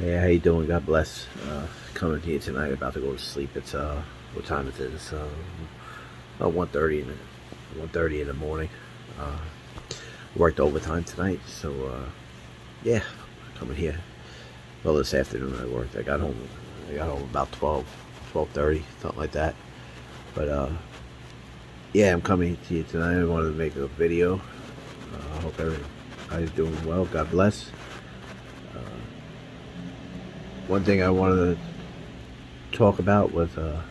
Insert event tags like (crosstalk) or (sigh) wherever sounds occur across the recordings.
Hey, how you doing? God bless. Uh, coming here tonight, about to go to sleep. It's uh, what time it is? Uh, about 1.30 in the 1.30 in the morning. Uh, worked overtime tonight, so uh, yeah, coming here. Well, this afternoon I worked. I got home. I got home about 12, 12.30, something like that. But uh, yeah, I'm coming to you tonight. I wanted to make a video. Uh, I hope everybody's doing well. God bless one thing I wanted to talk about was uh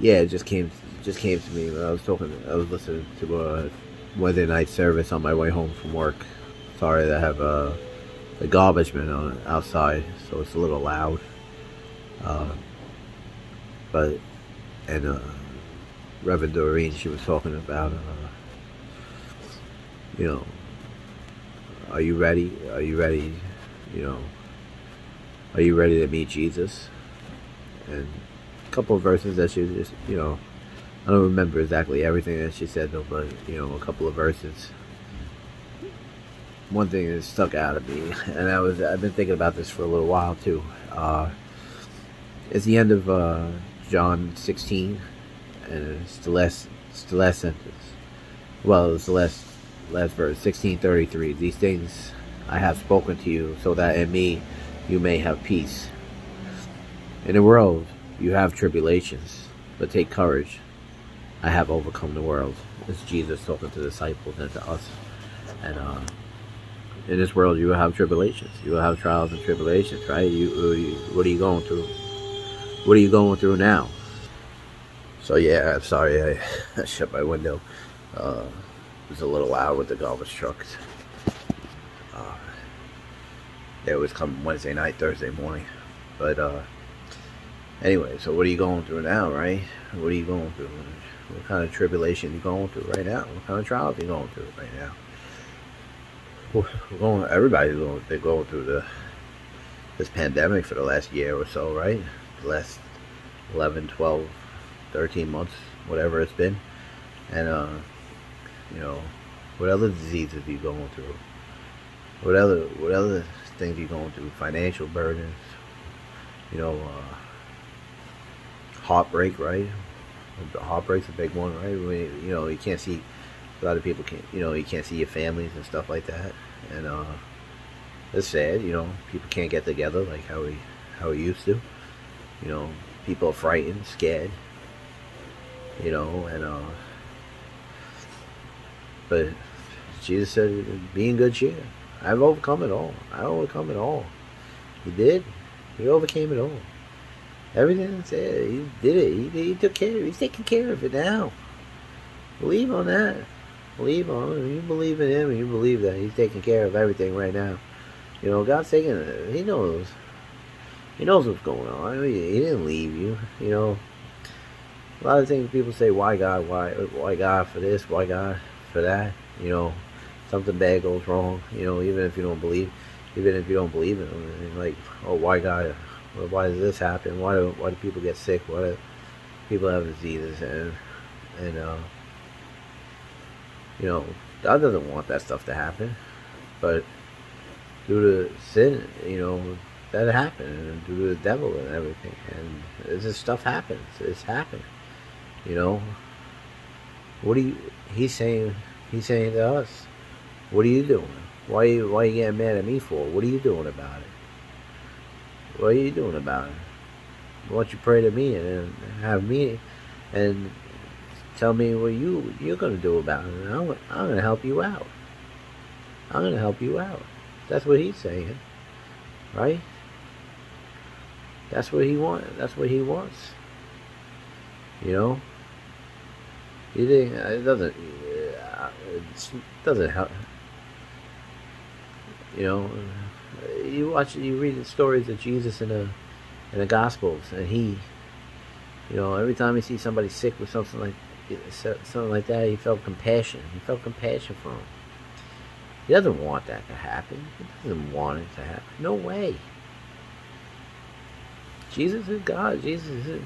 yeah it just came just came to me when I was talking I was listening to a Wednesday night service on my way home from work. Sorry I have a, the garbage man on outside so it's a little loud. Uh, but and uh, Reverend Doreen she was talking about uh, you know are you ready? Are you ready you know, are you ready to meet Jesus? And a couple of verses that she was just, you know, I don't remember exactly everything that she said though, but you know, a couple of verses. One thing that stuck out of me, (laughs) and I was I've been thinking about this for a little while too. Uh, it's the end of uh, John 16, and it's the last it's the last sentence. Well, it's the last last verse, 1633. These things I have spoken to you, so that in me you may have peace. In the world you have tribulations, but take courage. I have overcome the world. It's Jesus talking to the disciples and to us. And uh, in this world you will have tribulations. You will have trials and tribulations, right? You, you what are you going through? What are you going through now? So yeah, I'm sorry I, (laughs) I shut my window. Uh, it was a little loud with the garbage trucks. It was coming Wednesday night, Thursday morning. But uh, anyway, so what are you going through now, right? What are you going through? What kind of tribulation you going through right now? What kind of trials you going through right now? We're going. Everybody's going. They're going through the this pandemic for the last year or so, right? The last 11, 12, 13 months, whatever it's been. And, uh, you know, what other diseases are you going through? What other, what other things you're going through, financial burdens, you know, uh, heartbreak, right? Heartbreak's a big one, right? When, you know, you can't see, a lot of people can't, you know, you can't see your families and stuff like that. And, uh, it's sad, you know, people can't get together like how we, how we used to. You know, people are frightened, scared, you know, and, uh, but Jesus said, be in good cheer. I've overcome it all. I overcome it all. He did. He overcame it all. Everything that's there, he did it. He, he took care of it. He's taking care of it now. Believe on that. Believe on it. You believe in him, and you believe that he's taking care of everything right now. You know, God's taking it. He knows. He knows what's going on. I mean, he didn't leave you. You know, a lot of things people say, why God? Why, why God for this? Why God for that? You know, something bad goes wrong, you know, even if you don't believe, even if you don't believe in them, and like, oh, why God, why does this happen? Why do why do people get sick? Why do people have diseases? And and uh, you know, God doesn't want that stuff to happen, but due to sin, you know, that happened, and due to the devil and everything, and this stuff happens. It's happened, you know. What do you? He's saying. He's saying to us, what are you doing? Why are you, why are you getting mad at me for? What are you doing about it? What are you doing about it? Why don't you pray to me and have me and tell me what you you're gonna do about it? I'm, I'm gonna help you out. I'm gonna help you out. That's what he's saying, right? That's what he wants. That's what he wants. You know. You think uh, it doesn't? Uh, it doesn't help. You know, you watch, you read the stories of Jesus in the in the Gospels, and he, you know, every time he sees somebody sick with something like something like that, he felt compassion. He felt compassion for him. He doesn't want that to happen. He doesn't want it to happen. No way. Jesus is God. Jesus is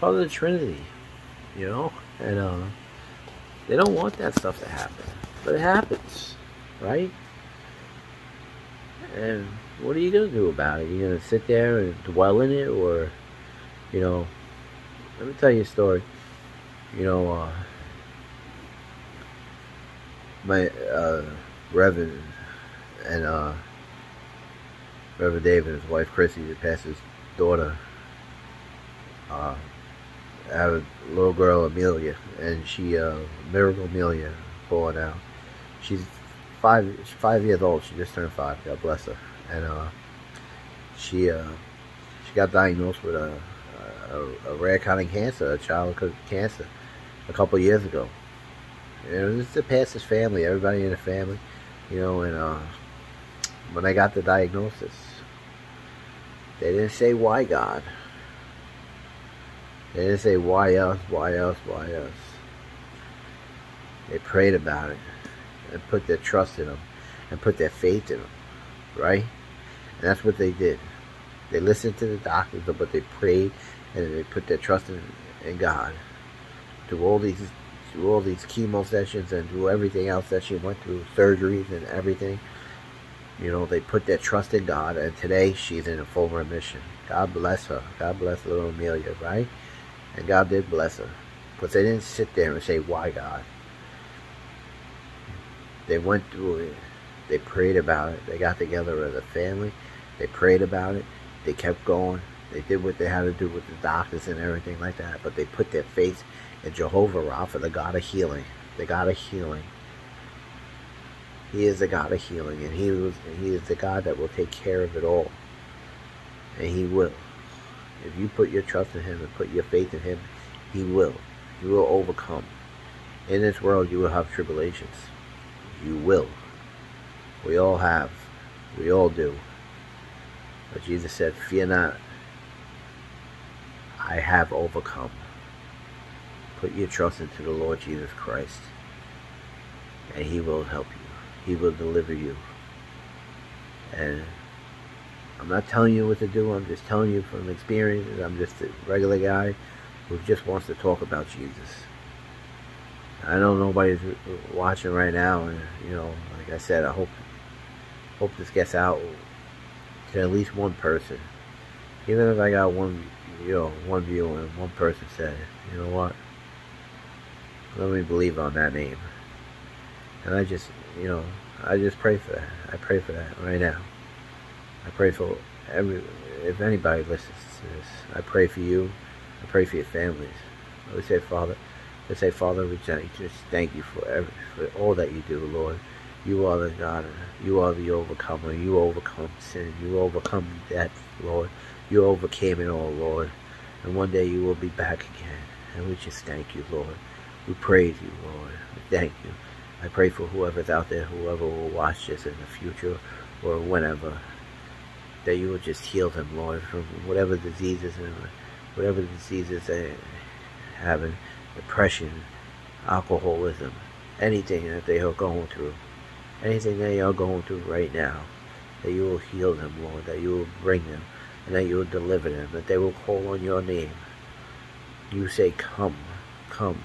part of the Trinity. You know, and uh, they don't want that stuff to happen, but it happens, right? And what are you going to do about it? You're going to sit there and dwell in it? Or, you know, let me tell you a story. You know, uh, my uh, Reverend and uh, Reverend David, his wife Chrissy, the pastor's daughter, uh, I have a little girl, Amelia, and she, uh, Miracle Amelia, born now. She's five, she's five years old. She just turned five. God bless her. And uh, she, uh, she got diagnosed with a, a, a rare kind of cancer, a childhood cancer, a couple years ago. And it was the pastor's family, everybody in the family, you know. And uh, when I got the diagnosis, they didn't say why God. They didn't say, why us, why us, why us. They prayed about it and put their trust in Him and put their faith in Him, right? And that's what they did. They listened to the doctors, but they prayed and they put their trust in, in God. Through all these through all these chemo sessions and through everything else that she went through, surgeries and everything, you know, they put their trust in God, and today she's in a full remission. God bless her. God bless little Amelia, right? And God did bless her. But they didn't sit there and say, why God? They went through it. They prayed about it. They got together as a family. They prayed about it. They kept going. They did what they had to do with the doctors and everything like that. But they put their faith in Jehovah Rapha, the God of healing. The God of healing. He is the God of healing. And he, was, he is the God that will take care of it all. And he will. If you put your trust in Him and put your faith in Him, He will. You will overcome. In this world, you will have tribulations. You will. We all have. We all do. But Jesus said, Fear not. I have overcome. Put your trust into the Lord Jesus Christ. And He will help you. He will deliver you. And I'm not telling you what to do. I'm just telling you from experience. I'm just a regular guy who just wants to talk about Jesus. I know nobody's watching right now, and you know, like I said, I hope hope this gets out to at least one person. Even if I got one, you know, one view and one person said, you know what? Let me believe on that name. And I just, you know, I just pray for that. I pray for that right now. I pray for every, if anybody listens to this, I pray for you. I pray for your families. I would say, Father, I say, Father, we just thank you for every, for all that you do, Lord. You are the God. You are the overcomer. You overcome sin. You overcome death, Lord. You overcame it all, Lord. And one day you will be back again. And we just thank you, Lord. We praise you, Lord. We thank you. I pray for whoever's out there, whoever will watch this in the future or whenever that you will just heal them, Lord, from whatever diseases and whatever diseases they having, depression, alcoholism, anything that they are going through, anything they are going through right now, that you will heal them, Lord, that you will bring them, and that you will deliver them, that they will call on your name. You say, come, come,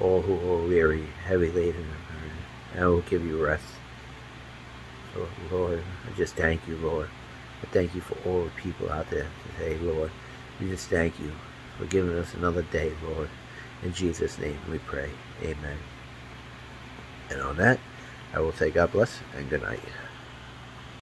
all who are weary, heavy laden, and I will give you rest. So, Lord, I just thank you, Lord. I thank you for all the people out there today, Lord. We just thank you for giving us another day, Lord. In Jesus' name we pray. Amen. And on that, I will say God bless and good night.